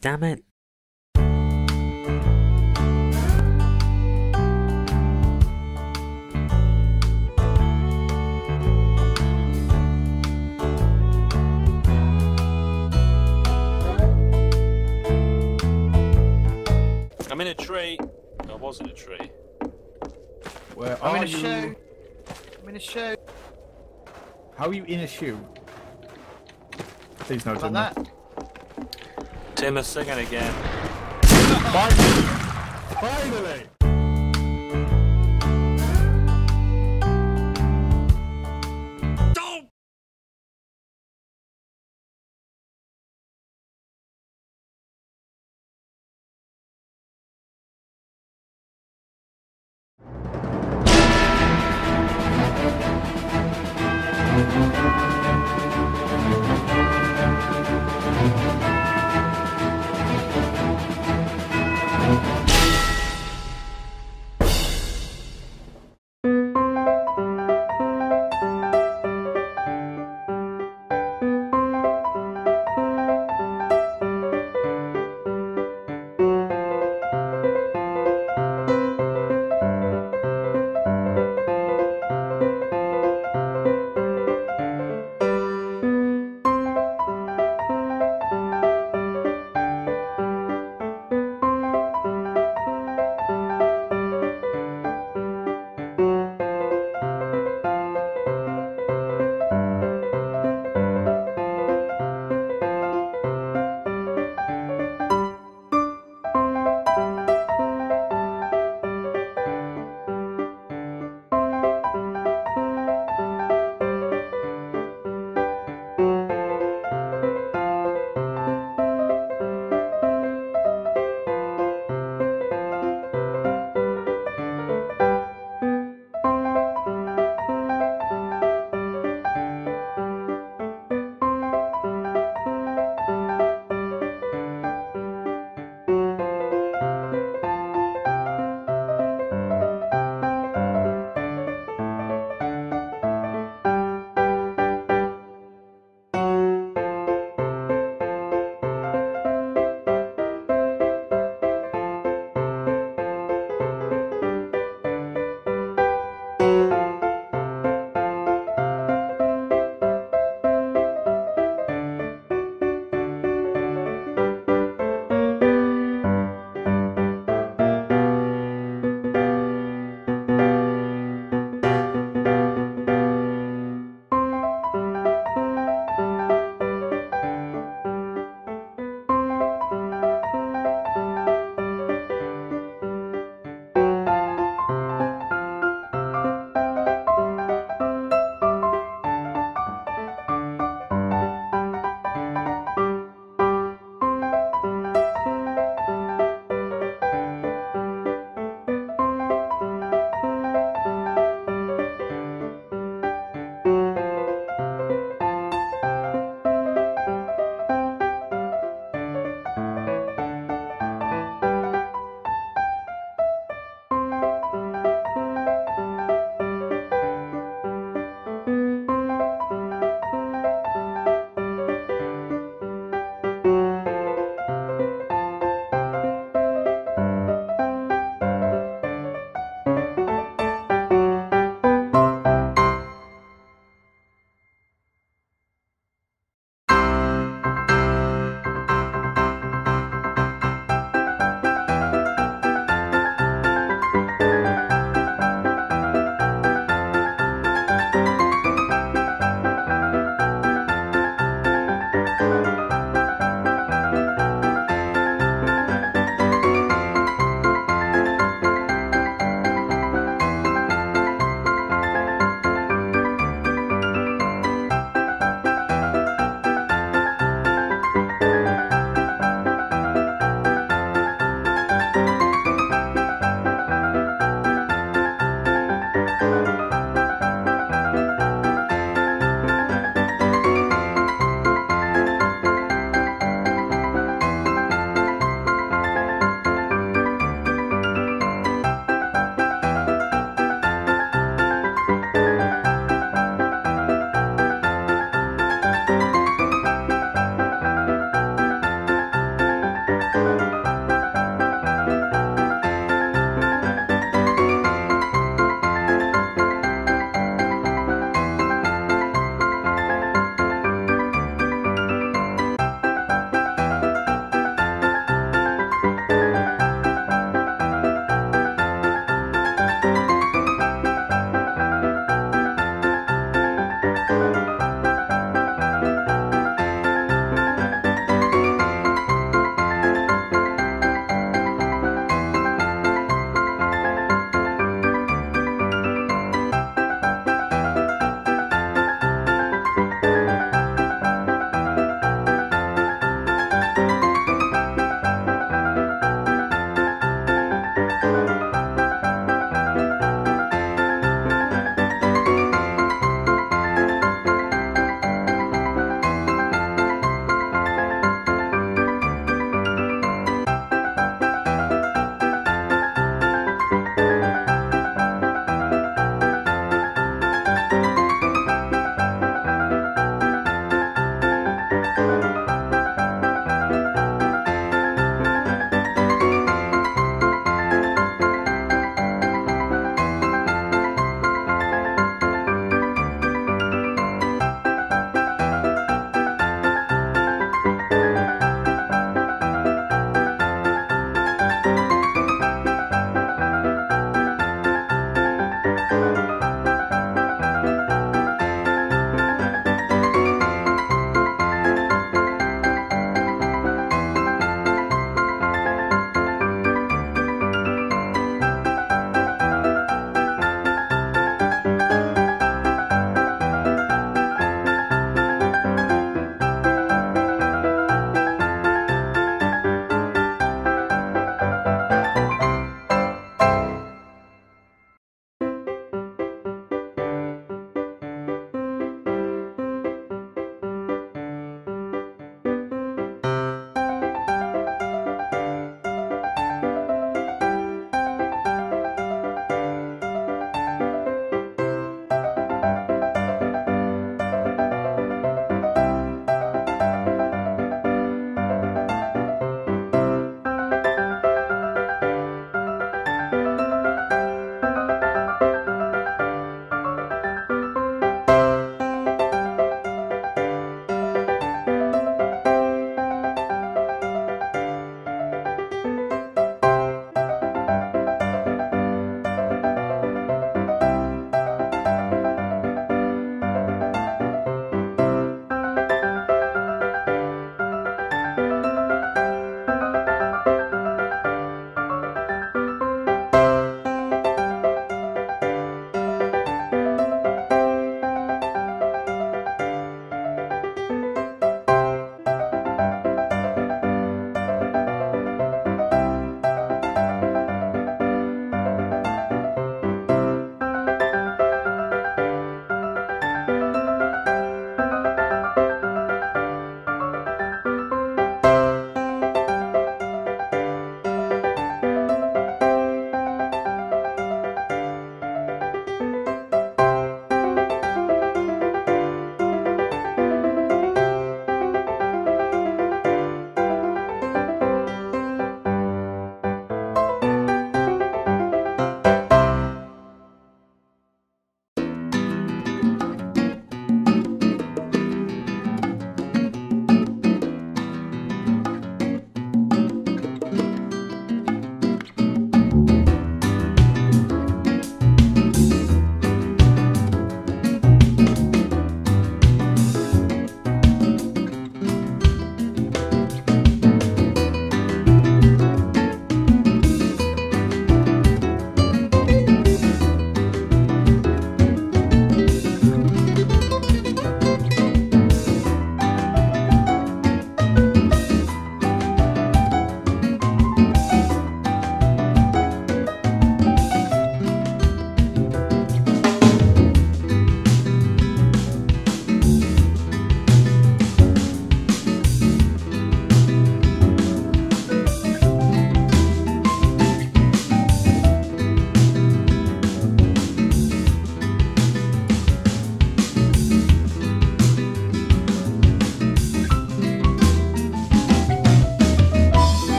Damn it. I'm in a tree. I was in a tree. Where I'm are in a you? shoe. I'm in a shoe. How are you in a shoe? Please no, Like Tim. that. Tim is singing again. Finally! Finally!